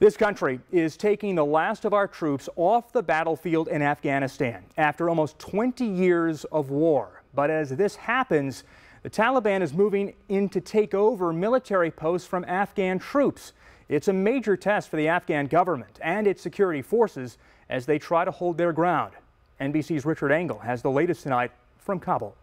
This country is taking the last of our troops off the battlefield in Afghanistan after almost 20 years of war. But as this happens, the Taliban is moving in to take over military posts from Afghan troops. It's a major test for the Afghan government and its security forces as they try to hold their ground. NBC's Richard Engel has the latest tonight from Kabul.